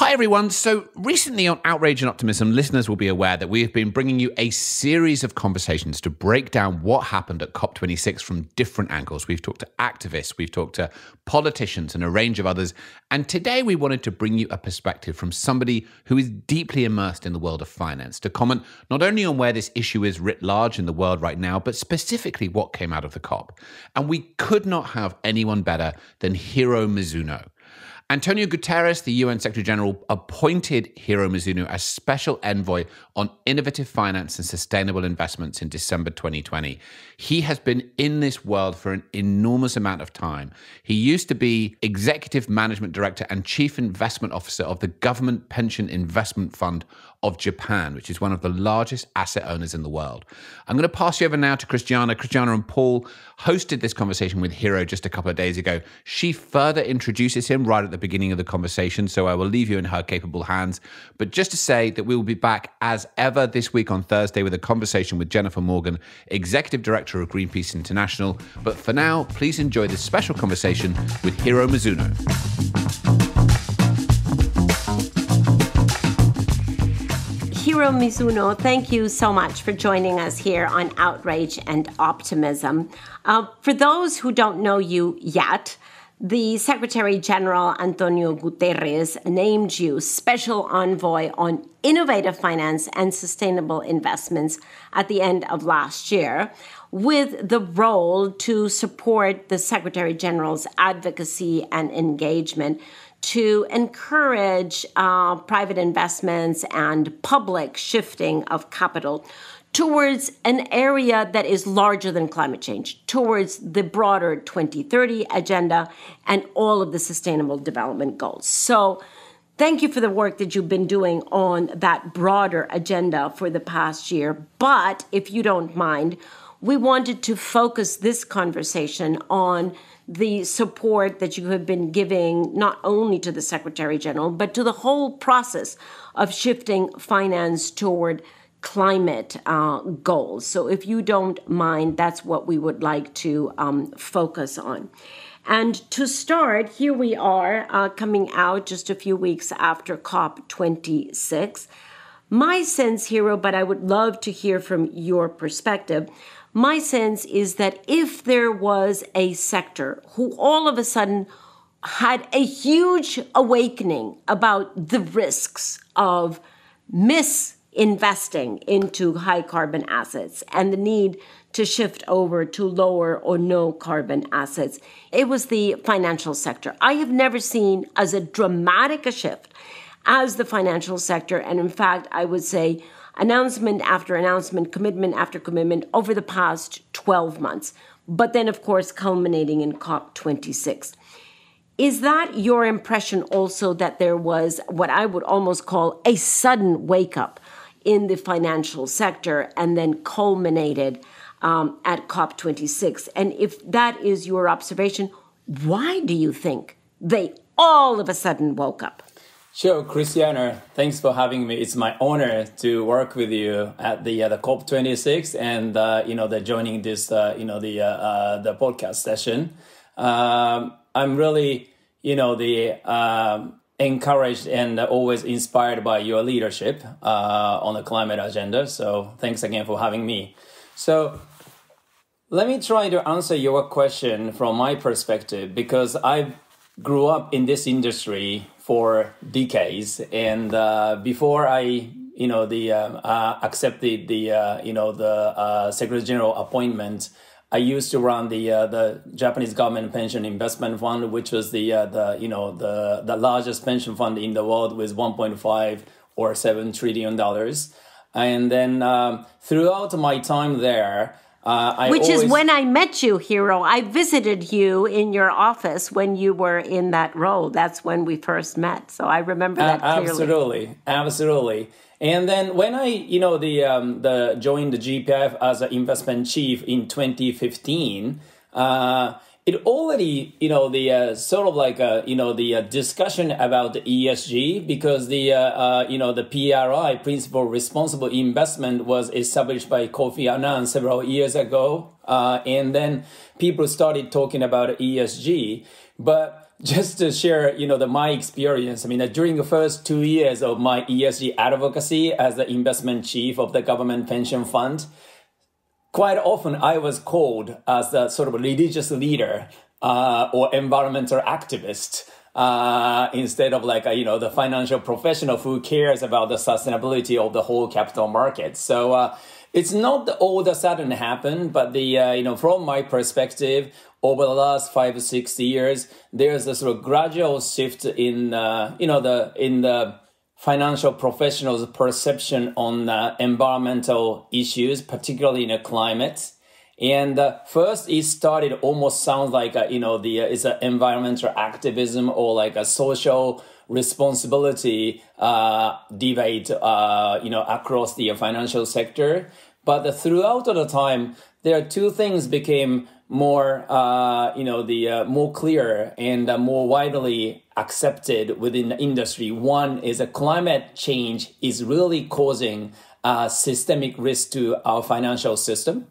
Hi, everyone. So, recently on Outrage and Optimism, listeners will be aware that we have been bringing you a series of conversations to break down what happened at COP26 from different angles. We've talked to activists, we've talked to politicians, and a range of others. And today we wanted to bring you a perspective from somebody who is deeply immersed in the world of finance to comment not only on where this issue is writ large in the world right now, but specifically what came out of the COP. And we could not have anyone better than Hiro Mizuno. Antonio Guterres, the UN Secretary General, appointed Hiro Mizuno as special envoy on innovative finance and sustainable investments in December 2020. He has been in this world for an enormous amount of time. He used to be executive management director and chief investment officer of the Government Pension Investment Fund of Japan, which is one of the largest asset owners in the world. I'm going to pass you over now to Christiana. Christiana and Paul hosted this conversation with Hiro just a couple of days ago. She further introduces him right at the beginning of the conversation, so I will leave you in her capable hands. But just to say that we will be back as ever this week on Thursday with a conversation with Jennifer Morgan, Executive Director of Greenpeace International. But for now, please enjoy this special conversation with Hiro Mizuno. Hiro Mizuno, thank you so much for joining us here on Outrage and Optimism. Uh, for those who don't know you yet, the Secretary General Antonio Guterres named you Special Envoy on Innovative Finance and Sustainable Investments at the end of last year, with the role to support the Secretary General's advocacy and engagement to encourage uh, private investments and public shifting of capital towards an area that is larger than climate change, towards the broader 2030 agenda and all of the sustainable development goals. So, thank you for the work that you've been doing on that broader agenda for the past year. But if you don't mind, we wanted to focus this conversation on the support that you have been giving not only to the Secretary General, but to the whole process of shifting finance toward climate uh, goals. So, if you don't mind, that's what we would like to um, focus on. And to start, here we are uh, coming out just a few weeks after COP26. My sense, Hiro, but I would love to hear from your perspective my sense is that if there was a sector who all of a sudden had a huge awakening about the risks of misinvesting into high carbon assets and the need to shift over to lower or no carbon assets. It was the financial sector. I have never seen as a dramatic a shift as the financial sector. And in fact, I would say announcement after announcement, commitment after commitment over the past 12 months, but then, of course, culminating in COP26. Is that your impression also that there was what I would almost call a sudden wake up in the financial sector and then culminated um, at COP26? And if that is your observation, why do you think they all of a sudden woke up? Sure, Christiana. Thanks for having me. It's my honor to work with you at the uh, the COP twenty six and uh, you know the joining this uh, you know the uh, uh, the podcast session. Um, I'm really you know the um, encouraged and always inspired by your leadership uh, on the climate agenda. So thanks again for having me. So let me try to answer your question from my perspective because I grew up in this industry for decades. And uh, before I, you know, the uh, uh, accepted the, uh, you know, the uh, Secretary General appointment, I used to run the uh, the Japanese government pension investment fund, which was the the you know the the largest pension fund in the world with 1.5 or 7 trillion dollars. And then um, throughout my time there, uh, Which always... is when I met you, Hiro. I visited you in your office when you were in that role. That's when we first met. So I remember that uh, Absolutely, absolutely. And then when I, you know, the um, the joined the GPIF as an investment chief in 2015. Uh, it already you know the uh, sort of like uh, you know the uh, discussion about the ESG because the uh, uh, you know the PRI principle responsible investment was established by Kofi Annan several years ago uh, and then people started talking about ESG but just to share, you know, the my experience. I mean, during the first two years of my ESG advocacy as the investment chief of the government pension fund, quite often I was called as a sort of religious leader uh, or environmental activist. Uh, instead of like a, you know the financial professional who cares about the sustainability of the whole capital market. So uh, it's not all of a sudden happened, but the uh, you know from my perspective, over the last five or six years, there's a sort of gradual shift in uh, you know the in the financial professionals' perception on uh, environmental issues, particularly in the climate. And uh, first, it started almost sounds like a, you know the uh, it's an environmental activism or like a social responsibility uh, debate, uh, you know, across the financial sector. But throughout the time, there are two things became more, uh, you know, the uh, more clear and uh, more widely accepted within the industry. One is a climate change is really causing uh, systemic risk to our financial system.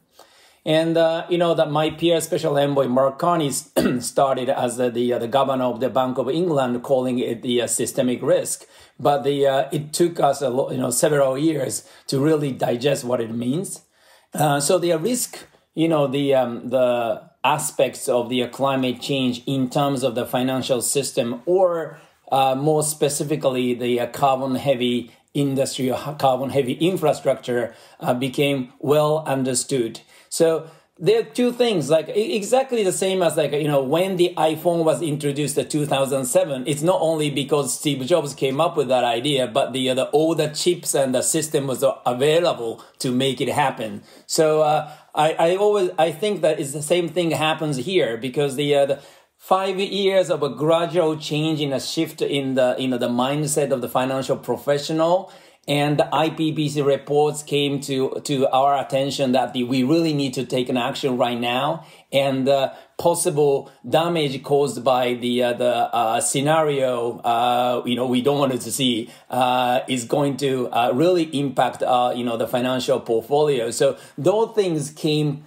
And uh, you know that my peer special envoy Mark Carney started as the the, uh, the, governor of the Bank of England, calling it the systemic risk. But the it took us a lo- you know several years to really digest what it means. So the risk, you know, the um, the aspects of the climate change in terms of the financial system, or uh, more specifically the carbon heavy industry or carbon heavy infrastructure, became well understood. So there are two things like exactly the same as like you know when the iphone was introduced in 2007 it's not only because steve jobs came up with that idea but the, uh, the all the chips and the system was available to make it happen so uh, I, I always i think that it's the same thing happens here because the, uh, the five years of a gradual change in a shift in the know the mindset of the financial professional and the IPCC reports came to, to our attention that the, we really need to take an action right now. And the possible damage caused by the, uh, the uh, scenario, uh, you know, we don't want to see uh, is going to uh, really impact, uh, you know, the financial portfolio. So those things came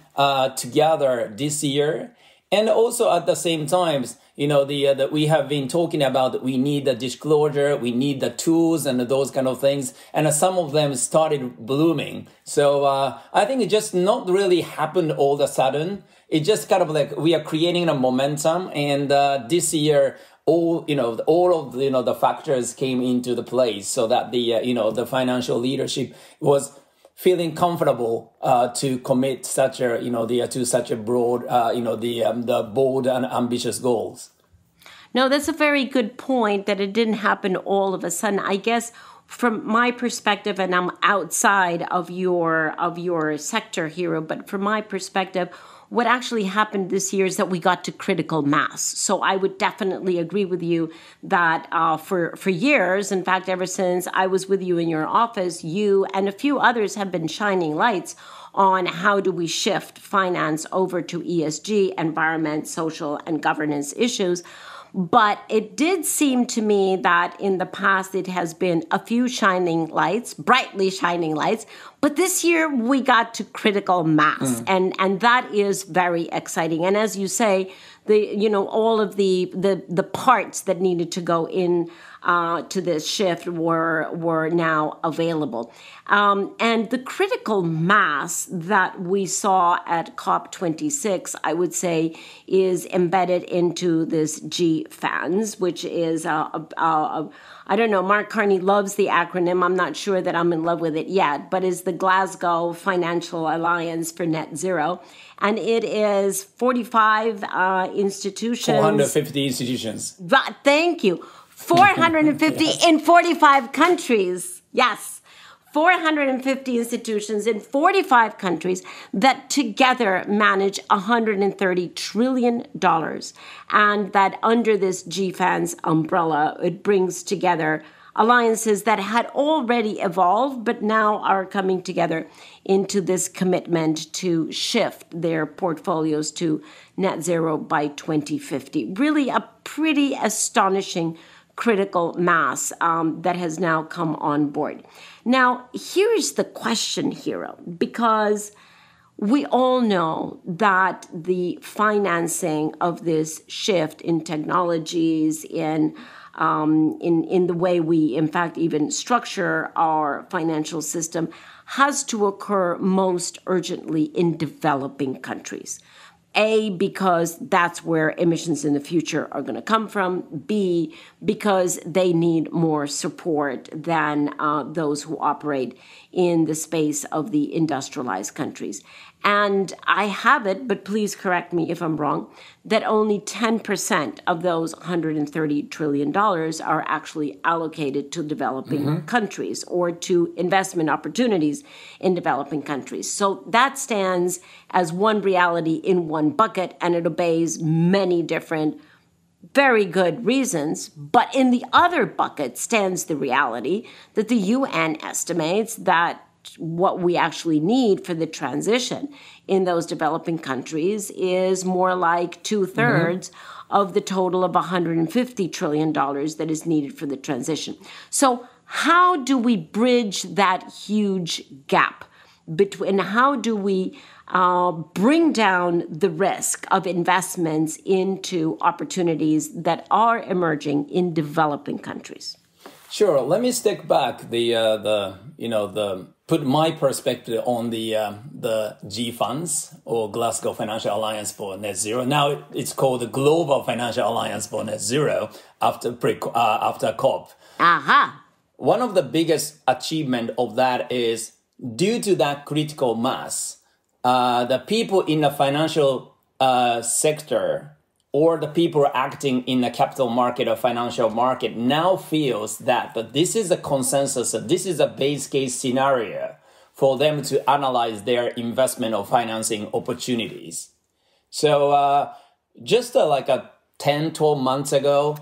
together this year. And also at the same times, you know the uh, that we have been talking about we need the disclosure we need the tools and those kind of things and uh, some of them started blooming so uh, i think it just not really happened all of a sudden it just kind of like we are creating a momentum and uh, this year all you know all of the, you know the factors came into the place so that the uh, you know the financial leadership was feeling comfortable uh, to commit such a you know the to such a broad uh, you know the um, the bold and ambitious goals. No, that's a very good point that it didn't happen all of a sudden. I guess from my perspective, and I'm outside of your of your sector, Hiro, but from my perspective what actually happened this year is that we got to critical mass. So I would definitely agree with you that uh, for for years, in fact, ever since I was with you in your office, you and a few others have been shining lights on how do we shift finance over to ESG, environment, social, and governance issues. But it did seem to me that in the past it has been a few shining lights, brightly shining lights. But this year we got to critical mass, mm. and and that is very exciting. And as you say, the you know all of the the the parts that needed to go in uh, to this shift were were now available. Um, and the critical mass that we saw at COP26, I would say, is embedded into this GFANZ, which is a, a, a, a I don't know, Mark Carney loves the acronym. I'm not sure that I'm in love with it yet, but is the Glasgow Financial Alliance for Net Zero. And it is 45 uh, institutions. 450 institutions. Right, thank you. 450 yes. in 45 countries. Yes. 450 institutions in 45 countries that together manage 130 trillion dollars and that under this GFANZ umbrella it brings together alliances that had already evolved but now are coming together into this commitment to shift their portfolios to net zero by 2050 really a pretty astonishing critical mass um, that has now come on board. Now, here's the question, Hiro, because we all know that the financing of this shift in technologies, in um, in in the way we, in fact, even structure our financial system, has to occur most urgently in developing countries. A, because that's where emissions in the future are going to come from. B, because they need more support than uh, those who operate in the space of the industrialized countries. And I have it, but please correct me if I'm wrong, that only 10% of those $130 trillion are actually allocated to developing mm-hmm. countries or to investment opportunities in developing countries. So that stands as one reality in one bucket, and it obeys many different very good reasons. But in the other bucket stands the reality that the UN estimates that what we actually need for the transition in those developing countries is more like two thirds mm-hmm. of the total of $150 trillion that is needed for the transition. So, how do we bridge that huge gap between how do we uh, bring down the risk of investments into opportunities that are emerging in developing countries? Sure. Let me stick back the uh, the you know the put my perspective on the uh, the GFANZ or Glasgow Financial Alliance for Net Zero. Now it's called the Global Financial Alliance for Net Zero after pre uh, after COP. Aha. Uh-huh. One of the biggest achievement of that is due to that critical mass, uh, the people in the financial uh, sector or the people acting in the capital market or financial market now feels that this is a consensus this is a base case scenario for them to analyze their investment or financing opportunities. So uh, just uh, like a 10 12 months ago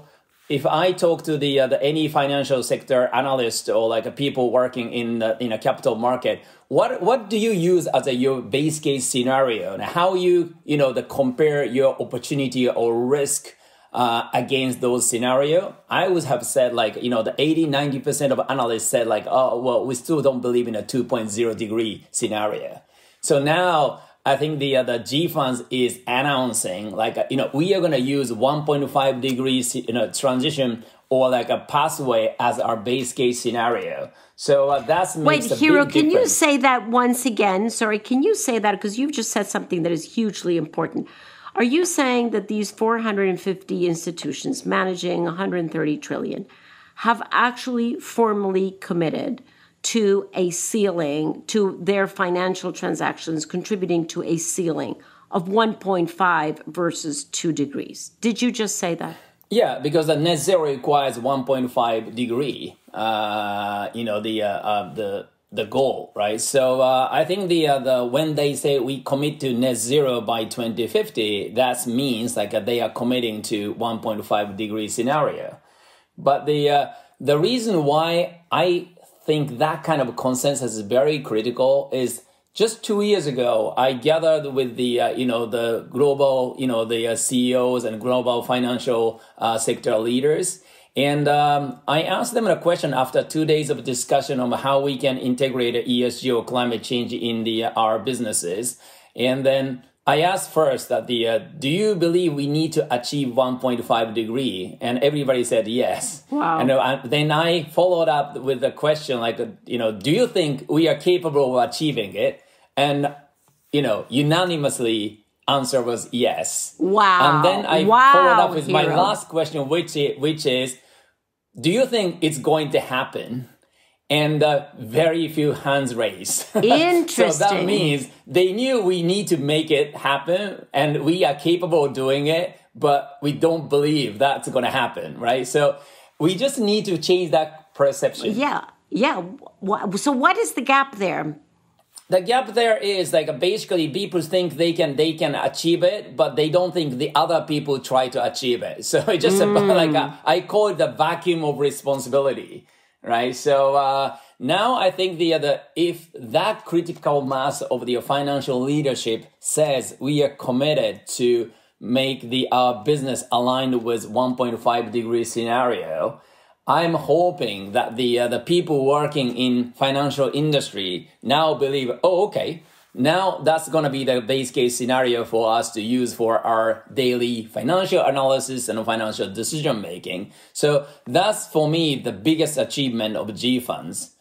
if I talk to the, uh, the any financial sector analyst or like a people working in the, in a capital market, what what do you use as a your base case scenario and how you you know the compare your opportunity or risk uh, against those scenario? I would have said like you know the 80 90 percent of analysts said like oh well we still don't believe in a 2.0 degree scenario. So now I think the uh, the GFANZ is announcing like you know we are going to use 1.5 degrees you know transition or like a pathway as our base case scenario. So uh, that's wait, Hiro. Can you say that once again? Sorry, can you say that because you've just said something that is hugely important. Are you saying that these 450 institutions managing 130 trillion have actually formally committed? To a ceiling, to their financial transactions contributing to a ceiling of 1.5 versus 2 degrees. Did you just say that? Yeah, because the net zero requires 1.5 degree. Uh, you know the uh, uh, the the goal, right? So uh, I think the uh, the when they say we commit to net zero by 2050, that means like uh, they are committing to 1.5 degree scenario. But the the reason why I think that kind of consensus is very critical is just two years ago, I gathered with the uh, you know the global you know the uh, CEOs and global financial uh, sector leaders, and um, I asked them a question after two days of discussion on how we can integrate ESG or climate change in the uh, our businesses, and then I asked first that the uh, do you believe we need to achieve 1.5 degree and everybody said yes. Wow. And uh, then I followed up with a question like uh, you know do you think we are capable of achieving it? And you know unanimously answer was yes. Wow. And then I wow, followed up with Hiro. my last question which is, which is do you think it's going to happen? And uh, very few hands raised. Interesting. so that means they knew we need to make it happen and we are capable of doing it, but we don't believe that's going to happen, right? So we just need to change that perception. Yeah, yeah. So what is the gap there? The gap there is like basically people think they can they can achieve it, but they don't think the other people try to achieve it. So it's just mm. about like a, I call it the vacuum of responsibility right? So uh, now I think the other, if that critical mass of the financial leadership says we are committed to make the uh, business aligned with 1.5 degree scenario, I'm hoping that the uh, the people working in financial industry now believe, oh, okay, Now that's going to be the base case scenario for us to use for our daily financial analysis and financial decision making. So that's for me the biggest achievement of GFANZ.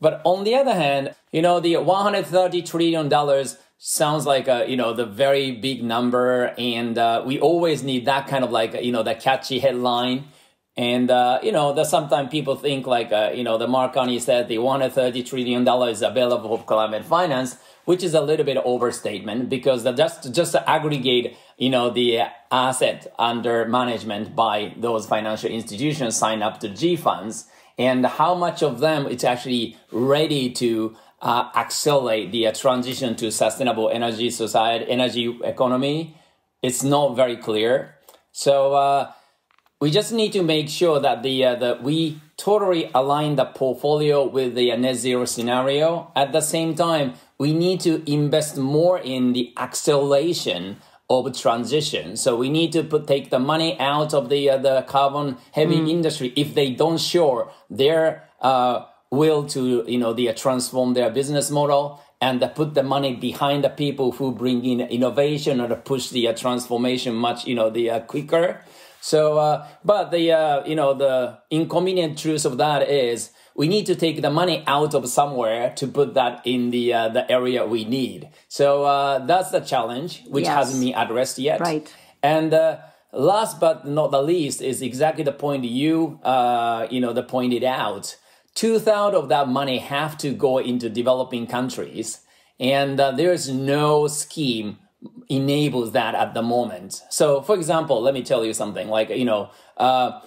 But on the other hand, you know, the 130 trillion dollars sounds like a you know the very big number, and uh, we always need that kind of like you know the catchy headline. And uh, you know, that sometimes people think like uh, you know the Mark Carney said the 130 trillion dollars is available for climate finance which is a little bit overstatement because just just to aggregate you know the asset under management by those financial institutions sign up to GFANZ and how much of them it's actually ready to uh, accelerate the uh, transition to sustainable energy society energy economy it's not very clear. So uh, we just need to make sure that the uh, that we totally align the portfolio with the net zero scenario. At the same time, we need to invest more in the acceleration of transition. So we need to put take the money out of the uh, the carbon heavy mm. industry if they don't show their uh, will to you know the uh, transform their business model and put the money behind the people who bring in innovation or push the uh, transformation much you know the uh, quicker. So, uh, but the uh, you know the inconvenient truth of that is we need to take the money out of somewhere to put that in the uh, the area we need. So uh, that's the challenge, which yes. hasn't been addressed yet. Right. And uh, last but not the least is exactly the point you uh, you know the pointed out. Two thirds of that money have to go into developing countries, and there is no scheme enables that at the moment. So, for example, let me tell you something like, you know, uh,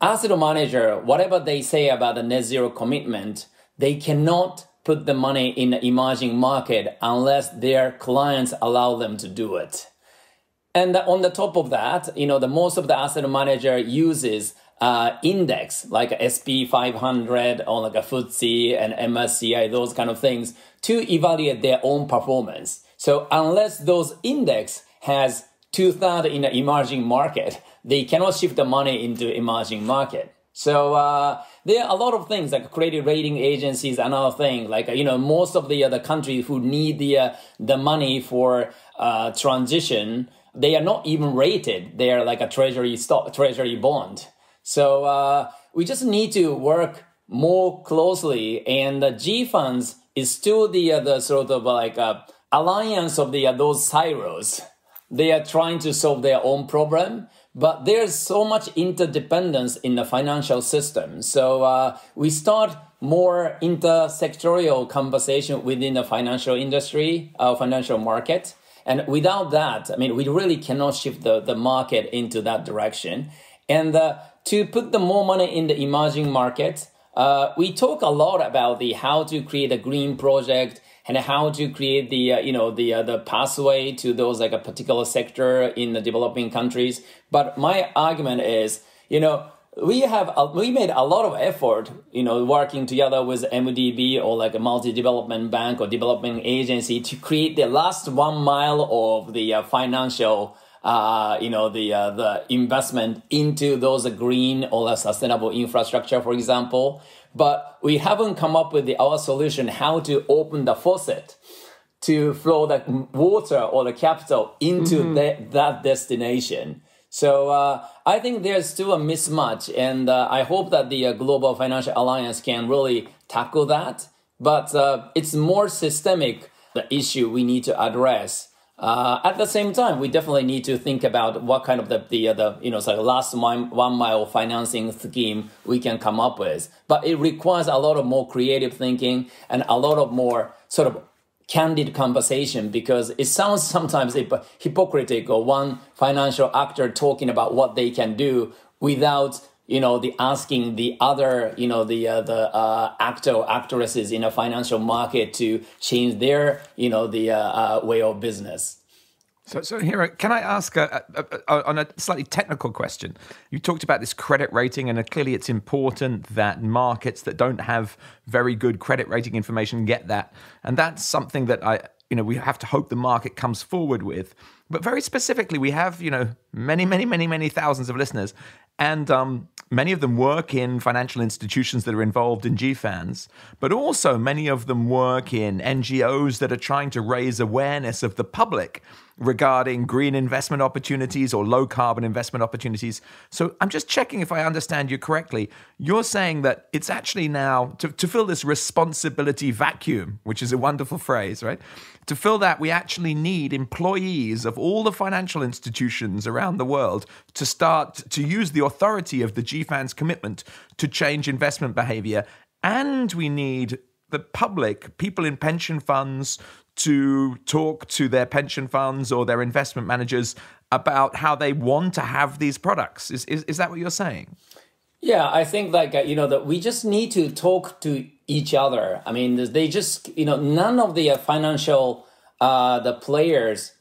asset manager, whatever they say about the net zero commitment, they cannot put the money in the emerging market unless their clients allow them to do it. And on the top of that, you know, the most of the asset manager uses uh, index like SP 500 or like a FTSE and MSCI, those kind of things to evaluate their own performance. So unless those index has two thirds in the emerging market, they cannot shift the money into emerging market. So uh, there are a lot of things like credit rating agencies, another thing. Like you know, most of the other countries who need the uh, the money for uh, transition, they are not even rated. They are like a treasury stock, treasury bond. So uh, we just need to work more closely. And the GFANZ is still the the sort of like uh, alliance of the, those silos. They are trying to solve their own problem, but there's so much interdependence in the financial system. So uh, we start more intersectorial conversation within the financial industry, uh, financial market. And without that, I mean, we really cannot shift the, the market into that direction. And uh, to put the more money in the emerging market, uh, we talk a lot about the how to create a green project and how to create the uh, you know the uh, the pathway to those like a particular sector in the developing countries. But my argument is, you know, we have we made a lot of effort, you know, working together with MDB or like a multi development bank or development agency to create the last one mile of the uh, financial uh, you know, the uh, the investment into those green or sustainable infrastructure, for example. But we haven't come up with the, our solution how to open the faucet to flow the water or the capital into mm-hmm. the, that destination. So uh, I think there's still a mismatch, and uh, I hope that the uh, Global Financial Alliance can really tackle that. But uh, it's more systemic the issue we need to address uh, at the same time, we definitely need to think about what kind of the the, the you know sort of last mile, one mile financing scheme we can come up with. But it requires a lot of more creative thinking and a lot of more sort of candid conversation because it sounds sometimes hypocritical. One financial actor talking about what they can do without you know the asking the other you know the uh, the uh, actor actresses in a financial market to change their you know the uh, uh way of business so, so here, can I ask a, a, a, on a slightly technical question? You talked about this credit rating, and clearly it's important that markets that don't have very good credit rating information get that, and that's something that I, you know, we have to hope the market comes forward with. But very specifically, we have, you know, many, many, many, many thousands of listeners, And um, many of them work in financial institutions that are involved in GFANZ, but also many of them work in NGOs that are trying to raise awareness of the public regarding green investment opportunities or low carbon investment opportunities. So I'm just checking if I understand you correctly. You're saying that it's actually now to, to fill this responsibility vacuum, which is a wonderful phrase, right? To fill that, we actually need employees of all the financial institutions around the world to start to use the authority of the GFANZ commitment to change investment behavior. And we need the public, people in pension funds, to talk to their pension funds or their investment managers about how they want to have these products. Is, is, is that what you're saying? Yeah, I think like uh, you know that we just need to talk to each other. I mean, they just you know none of the uh, financial uh, the players,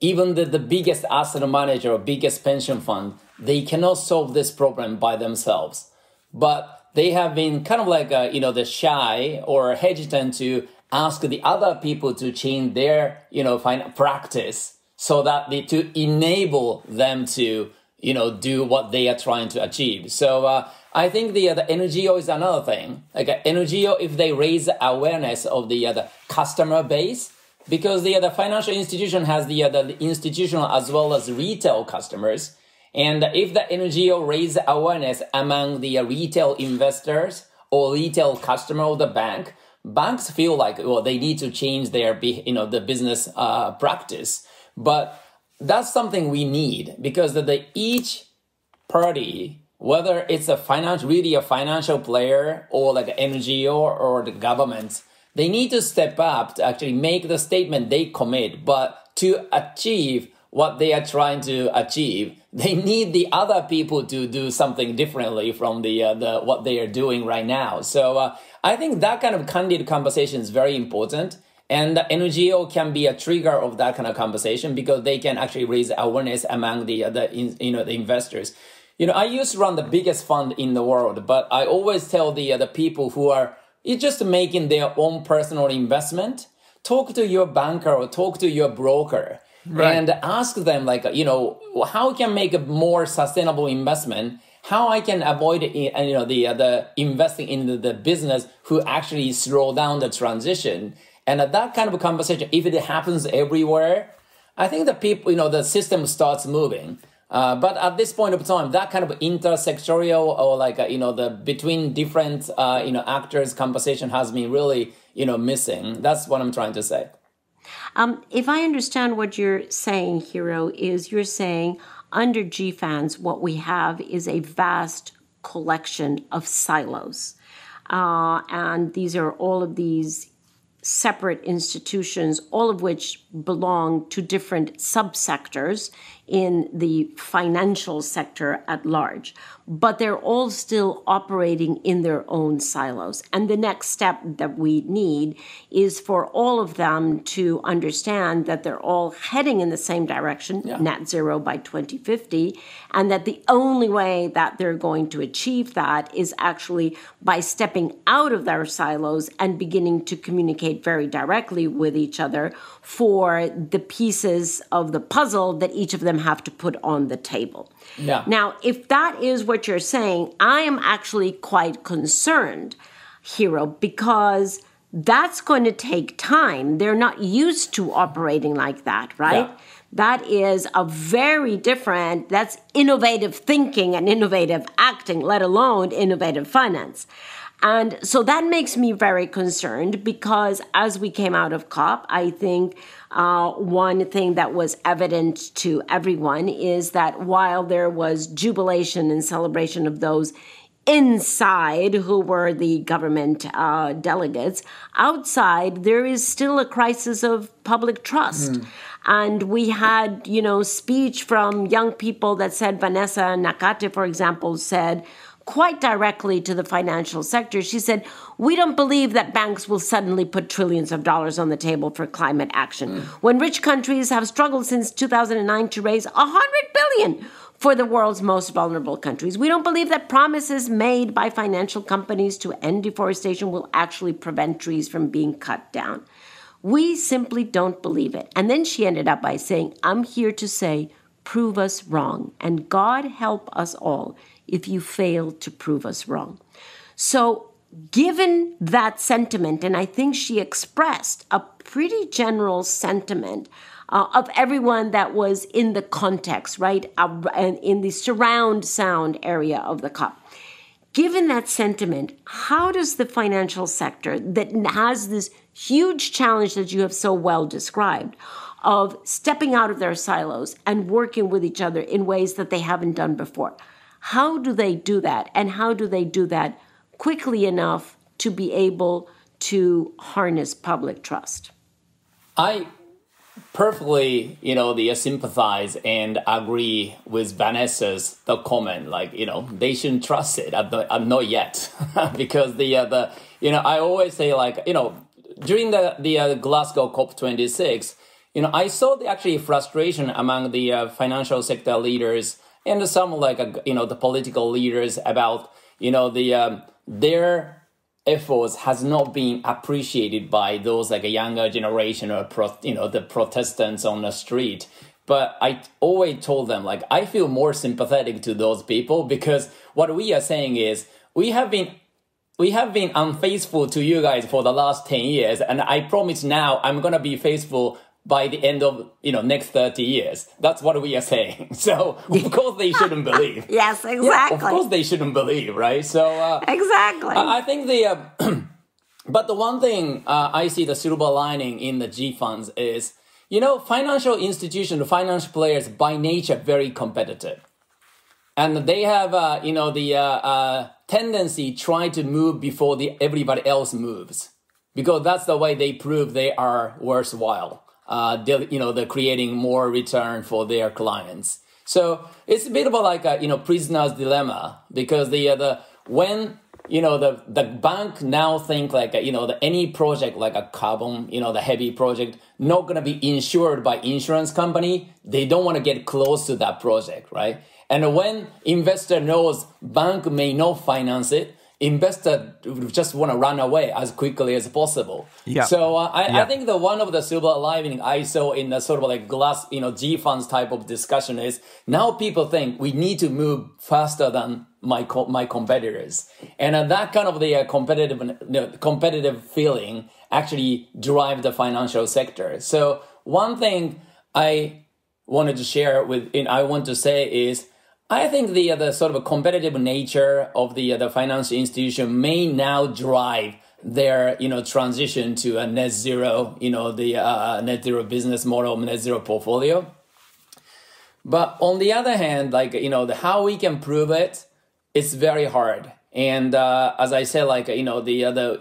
even the, the biggest asset manager or biggest pension fund, they cannot solve this problem by themselves. But they have been kind of like uh, you know the shy or hesitant to ask the other people to change their, you know, practice so that they, to enable them to, you know, do what they are trying to achieve. So, uh, I think the, uh, NGO is another thing. Like uh, NGO, if they raise awareness of the, uh, customer base, because the, uh, financial institution has the, uh, the institutional as well as retail customers. And if the NGO raise awareness among the retail investors or retail customer of the bank, banks feel like well they need to change their you know the business uh, practice. But that's something we need because the, the each party whether it's a financial really a financial player or like an ngo or the government they need to step up to actually make the statement they commit but to achieve what they are trying to achieve they need the other people to do something differently from the, uh, the what they are doing right now so uh, I think that kind of candid conversation is very important. And NGO can be a trigger of that kind of conversation because they can actually raise awareness among the, the you know, the investors. You know, I used to run the biggest fund in the world, but I always tell the, uh, people who are just making their own personal investment, talk to your banker or talk to your broker. Right. and ask them like you know how can make a more sustainable investment how I can avoid you know the uh, the investing in the, business who actually slow down the transition and that kind of conversation if it happens everywhere I think the people you know the system starts moving uh, but at this point of time that kind of intersectorial or like uh, you know the between different uh, you know actors conversation has been really you know missing that's what I'm trying to say. Um, if I understand what you're saying, Hiro, is you're saying under GFANZ, what we have is a vast collection of silos. Uh, and these are all of these separate institutions, all of which belong to different subsectors in the financial sector at large but they're all still operating in their own silos. And the next step that we need is for all of them to understand that they're all heading in the same direction, yeah. net zero by 2050, and that the only way that they're going to achieve that is actually by stepping out of their silos and beginning to communicate very directly with each other for the pieces of the puzzle that each of them have to put on the table. Yeah. Now, if that is what you're saying, I am actually quite concerned, Hiro, because that's going to take time. They're not used to operating like that, right? Yeah. That is a very different, that's innovative thinking and innovative acting, let alone innovative finance. And so that makes me very concerned because as we came out of COP, I think uh, one thing that was evident to everyone is that while there was jubilation and celebration of those inside who were the government uh, delegates, outside there is still a crisis of public trust. Mm. And we had, you know, speech from young people that said, Vanessa Nakate, for example, said, quite directly to the financial sector. She said, We don't believe that banks will suddenly put trillions of dollars on the table for climate action. Mm. When rich countries have struggled since 2009 to raise 100 billion for the world's most vulnerable countries, we don't believe that promises made by financial companies to end deforestation will actually prevent trees from being cut down. We simply don't believe it. And then she ended up by saying, I'm here to say, prove us wrong, and God help us all if you fail to prove us wrong. So, given that sentiment, and I think she expressed a pretty general sentiment uh, of everyone that was in the context, right, uh, in the surround sound area of the COP. Given that sentiment, how does the financial sector that has this huge challenge that you have so well described of stepping out of their silos and working with each other in ways that they haven't done before, how do they do that? And how do they do that quickly enough to be able to harness public trust? I perfectly, you know, the sympathize and agree with Vanessa's the comment. Like, you know, they shouldn't trust it. I'm not, I'm not yet because the uh, the you know I always say like you know during the the uh, Glasgow COP 26, you know I saw the actually frustration among the uh, financial sector leaders and some like you know the political leaders about you know the um, their efforts has not been appreciated by those like a younger generation or pro, you know the protestants on the street. But i always told them like i feel more sympathetic to those people because what we are saying is we have been we have been unfaithful to you guys for the last 10 years. And i promise now i'm to be faithful by the end of you know next 30 years. That's what we are saying. So of course they shouldn't believe. Yes exactly yeah, of course they shouldn't believe right? So uh, exactly. I, think the uh, but the one thing uh, i see the silver lining in the GFANZ is you know financial institutions financial players by nature very competitive. And they have uh, you know the uh, uh, tendency try to move before the everybody else moves. Because that's the way they prove they are worthwhile uh, you know, they're creating more return for their clients. So it's a bit of a like a you know prisoner's dilemma because the uh, the when you know the the bank now think like you know the, any project like a carbon you know the heavy project not going to be insured by insurance company they don't want to get close to that project right and when investor knows bank may not finance it investor just want to run away as quickly as possible. Yeah. So uh, I, yeah. I think the one of the silver lining I saw in the sort of like glass, you know, GFANZ type of discussion is now people think we need to move faster than my co- my competitors, and uh, that kind of the uh, competitive competitive feeling actually drive the financial sector. So one thing I wanted to share with, and I want to say is I think the uh, the sort of a competitive nature of the uh, the financial institution may now drive their you know transition to a net zero you know the uh, net zero business model net zero portfolio. But on the other hand like you know the how we can prove it it's very hard. And uh, as i said like you know the uh,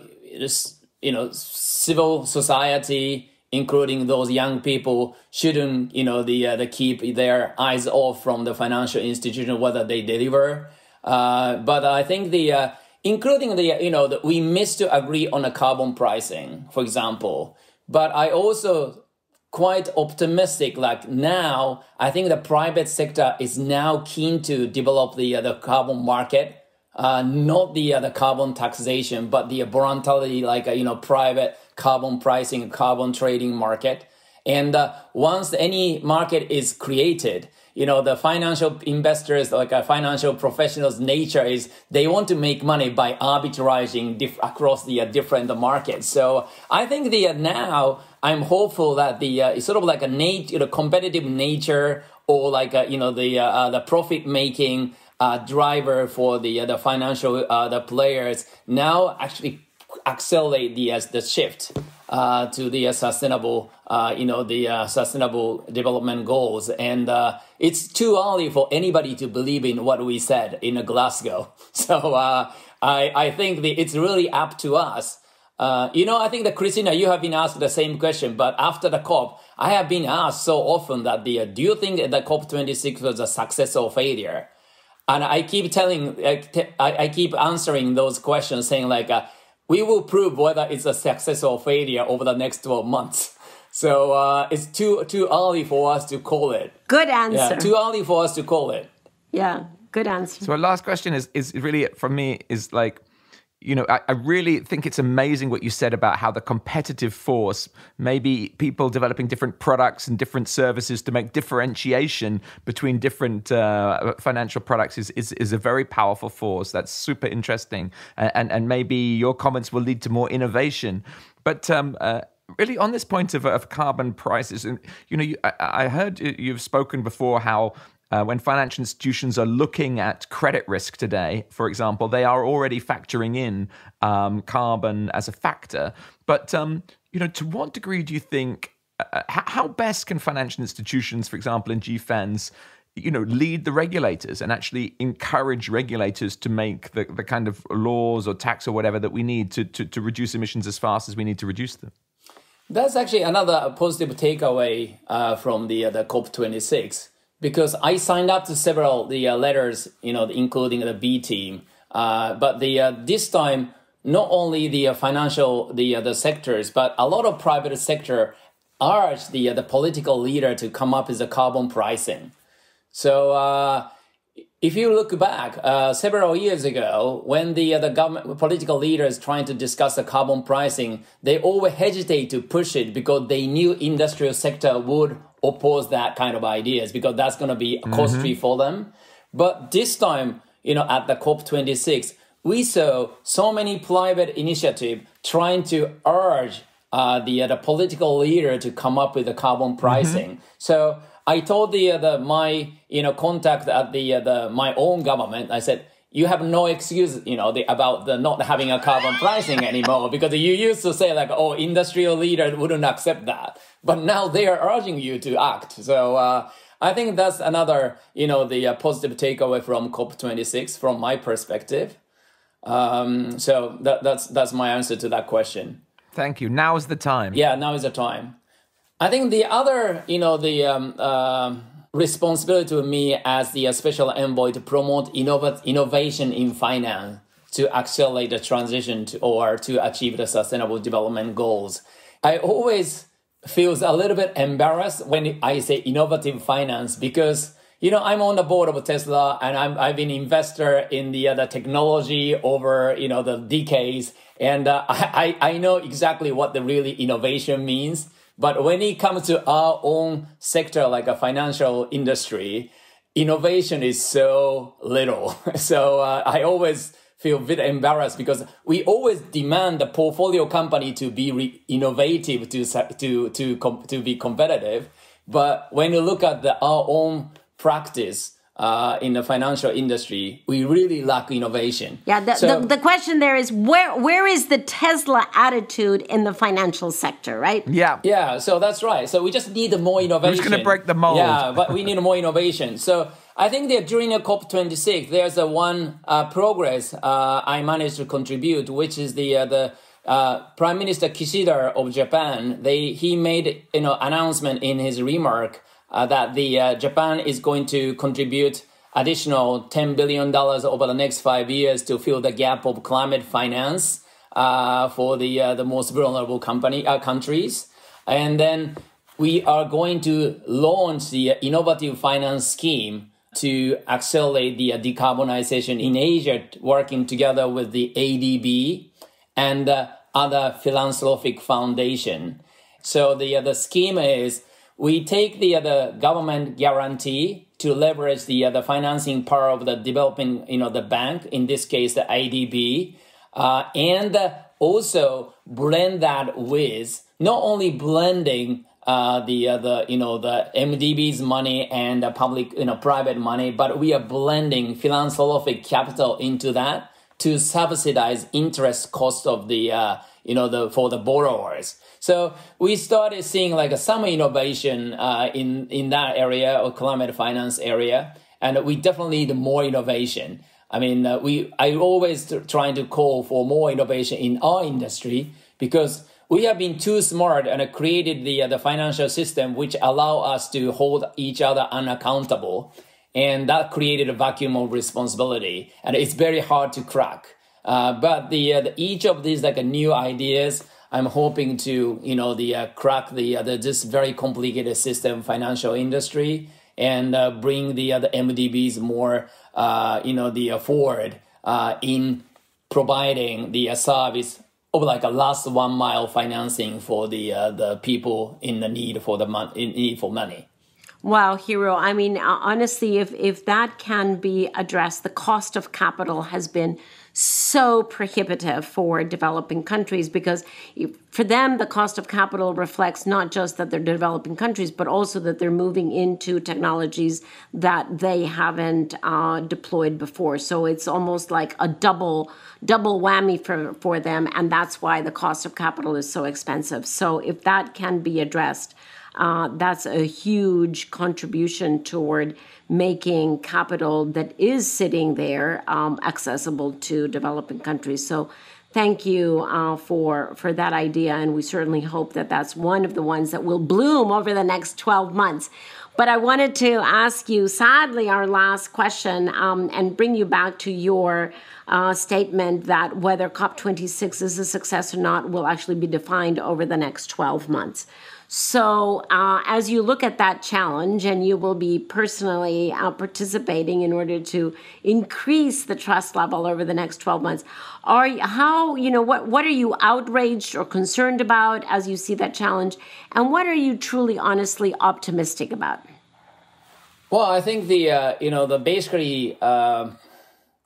you know civil society including those young people, shouldn't you know the uh, the keep their eyes off from the financial institution whether they deliver. Uh, but I think the uh, including the you know we missed to agree on a carbon pricing, for example. But I also quite optimistic. Like now, I think the private sector is now keen to develop the uh, the carbon market. Uh, not the uh, the carbon taxation, but the voluntary, like uh, you know, private carbon pricing, carbon trading market. And uh, once any market is created, you know, the financial investors, like a uh, financial professionals' nature is they want to make money by arbitraging diff- across the uh, different markets. So I think the uh, now I'm hopeful that the uh, sort of like a nat- you know, competitive nature or like you know the the profit making driver for the the financial the players now actually accelerate the uh, the shift uh, to the uh, sustainable, uh, you know, the uh, sustainable development goals. And uh, it's too early for anybody to believe in what we said in Glasgow. So I I think the, it's really up to us. you know, I think that Christina, you have been asked the same question, but after the COP, I have been asked so often that the do you think the COP twenty six was a success or failure? And I keep telling, I, I keep answering those questions, saying like we will prove whether it's a success or failure over the next 12 months. So uh, it's too too early for us to call it. Good answer. Yeah, too early for us to call it. Yeah, good answer. So our last question is is really from me is like you know, I, I, really think it's amazing what you said about how the competitive force, maybe people developing different products and different services to make differentiation between different uh, financial products is, is, is a very powerful force. That's super interesting. And, and maybe your comments will lead to more innovation. But um, uh, really on this point of, of carbon prices and you know you, I, I, heard you've spoken before how uh, when financial institutions are looking at credit risk today, for example, they are already factoring in um, carbon as a factor. But um, you know, to what degree do you think? Uh, how best can financial institutions, for example, in GFANZ, you know, lead the regulators and actually encourage regulators to make the, the kind of laws or tax or whatever that we need to, to, to reduce emissions as fast as we need to reduce them? That's actually another positive takeaway uh, from the uh, the COP26 because I signed up to several the uh, letters, you know, including the B team. Uh, but the uh, this time, not only the uh, financial the uh, the sectors, but a lot of private sector urged the uh, the political leader to come up with a carbon pricing. So if you look back several years ago, when the the government political leaders trying to discuss the carbon pricing, they always hesitate to push it because they knew industrial sector would oppose that kind of ideas because that's going to be costly mm-hmm. for them. But this time, you know, at the COP26, we saw so many private initiative trying to urge uh, the uh, the political leader to come up with a carbon pricing. Mm-hmm. So I told the uh, the my you know contact at the uh, the my own government. I said you have no excuse, you know, the, about the not having a carbon pricing anymore because you used to say like, oh, industrial leaders wouldn't accept that, but now they are urging you to act. So uh, I think that's another, you know, the uh, positive takeaway from COP26 from my perspective. Um, so that, that's that's my answer to that question. Thank you. Now is the time. Yeah, now is the time. I think the other, you know, the um, uh, responsibility to me as the special envoy to promote innov- innovation in finance to accelerate the transition to, or to achieve the sustainable development goals. I always feels a little bit embarrassed when I say innovative finance because you know I'm on the board of Tesla and I'm I've been investor in the uh, technology over you know the decades and uh, I I know exactly what the really innovation means but when it comes to our own sector, like a financial industry, innovation is so little. so uh, I always feel a bit embarrassed because we always demand the portfolio company to be re- innovative to to to com- to be competitive. But when you look at the, our own practice, uh, in the financial industry, we really lack innovation. Yeah, the, so, the, the, question there is where where is the Tesla attitude in the financial sector, right? Yeah, yeah. So that's right. So we just need more innovation. Who's going to break the mold? Yeah, but we need more innovation. So I think that during the COP26, there's a one uh, progress uh, I managed to contribute, which is the uh, the uh, Prime Minister Kishida of Japan. They he made you know announcement in his remark uh, that the uh, Japan is going to contribute additional $10 billion over the next five years to fill the gap of climate finance uh, for the, uh, the most vulnerable company, uh, countries. And then we are going to launch the innovative finance scheme to accelerate the decarbonization in Asia, working together with the ADB and other philanthropic foundation. So the, the scheme is we take the, government guarantee to leverage the, the financing power of the developing, you know, the bank, in this case, the IDB, uh, and also blend that with not only blending uh, the uh, you know the MDB's money and the public you know private money, but we are blending philanthropic capital into that to subsidize interest cost of the uh, you know the for the borrowers. So we started seeing like a some innovation uh, in in that area or climate finance area, and we definitely need more innovation. I mean, uh, we I always t- trying to call for more innovation in our industry because we have been too smart and created the uh, the financial system which allow us to hold each other unaccountable, and that created a vacuum of responsibility, and it's very hard to crack. Uh, but the, uh, the, each of these like new ideas I'm hoping to, you know, the uh, crack the, uh, the this very complicated system financial industry and bring the other MDBs more, you know, the uh, in providing the service of like a last one mile financing for the the people in the need for the mon- in need for money. Wow, Hiro. I mean, uh, honestly, if if that can be addressed, the cost of capital has been so prohibitive for developing countries because for them the cost of capital reflects not just that they're developing countries but also that they're moving into technologies that they haven't uh, deployed before so it's almost like a double double whammy for, for them and that's why the cost of capital is so expensive so if that can be addressed uh, that's a huge contribution toward making capital that is sitting there um, accessible to developing countries. So, thank you uh, for for that idea, and we certainly hope that that's one of the ones that will bloom over the next twelve months. But I wanted to ask you, sadly, our last question, um, and bring you back to your uh, statement that whether COP26 is a success or not will actually be defined over the next 12 months. So, uh, as you look at that challenge, and you will be personally uh, participating in order to increase the trust level over the next 12 months, are how you know what what are you outraged or concerned about as you see that challenge, and what are you truly, honestly optimistic about? Well, I think the uh, you know the basically uh,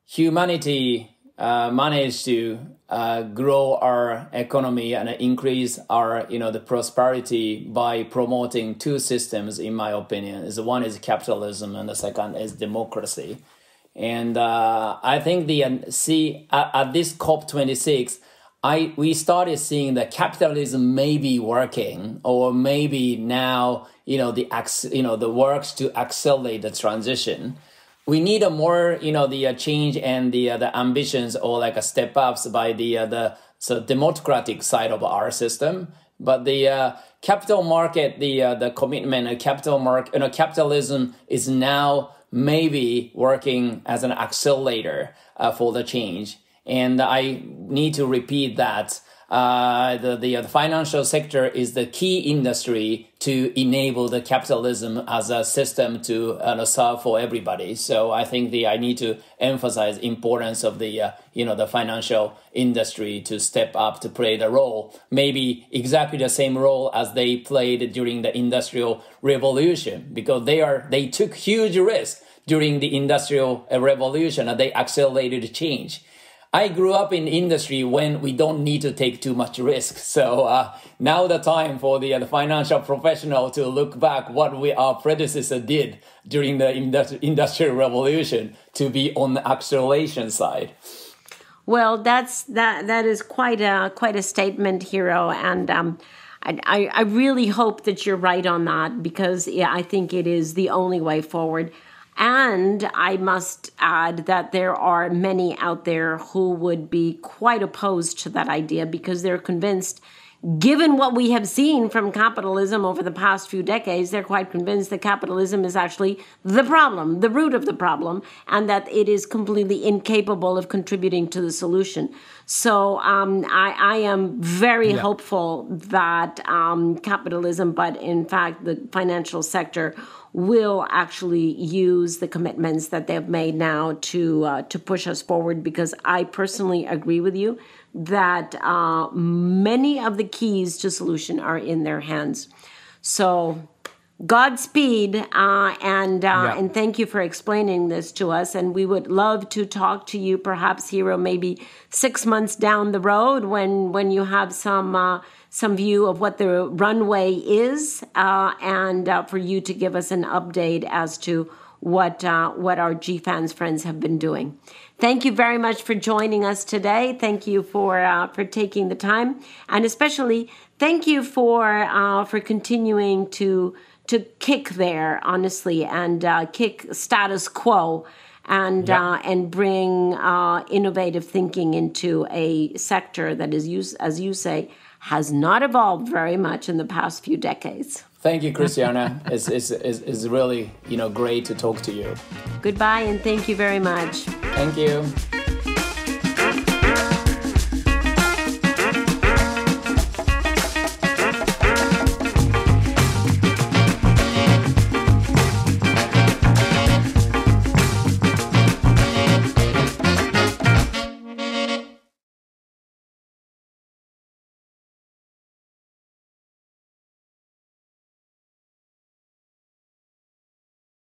humanity uh, managed to uh, grow our economy and increase our you know the prosperity by promoting two systems in my opinion. Is one is capitalism and the second is democracy. And uh, i think the see at, at this cop 26 I, we started seeing that capitalism may be working or maybe now you know the you know the works to accelerate the transition we need a more you know the uh, change and the uh, the ambitions or like a step ups by the uh, the so democratic side of our system. But the uh, capital market the uh, the commitment of capital market you know capitalism is now maybe working as an accelerator uh, for the change. And i need to repeat that uh, the, the, uh, the financial sector is the key industry to enable the capitalism as a system to uh, serve for everybody. So I think the I need to emphasize the importance of the uh, you know the financial industry to step up to play the role, maybe exactly the same role as they played during the industrial revolution, because they are they took huge risks during the industrial revolution and they accelerated change I grew up in industry when we don't need to take too much risk. So uh, now the time for the, uh, the financial professional to look back what we our predecessor did during the industri- industrial revolution to be on the acceleration side. Well, that's that that is quite a quite a statement, Hiro, and. Um, I, I really hope that you're right on that because yeah, I think it is the only way forward. And I must add that there are many out there who would be quite opposed to that idea because they're convinced, given what we have seen from capitalism over the past few decades, they're quite convinced that capitalism is actually the problem, the root of the problem, and that it is completely incapable of contributing to the solution. So um, I, I, am very yeah. hopeful that um, capitalism, but in fact, the financial sector will actually use the commitments that they've made now to uh, to push us forward because I personally agree with you that uh, many of the keys to solution are in their hands. So Godspeed, uh, and uh, yeah. and thank you for explaining this to us. And we would love to talk to you, perhaps, Hiro, maybe six months down the road when when you have some uh, some view of what the runway is, uh, and uh, for you to give us an update as to what uh, what our GFANZ friends have been doing. Thank you very much for joining us today. Thank you for uh, for taking the time, and especially thank you for uh, for continuing to to kick there honestly and uh, kick status quo and yeah. uh, and bring uh, innovative thinking into a sector that is, used, as you say, has not evolved very much in the past few decades. Thank you, Christiana. it's, it's, it's, it's really you know great to talk to you. Goodbye, and thank you very much. Thank you.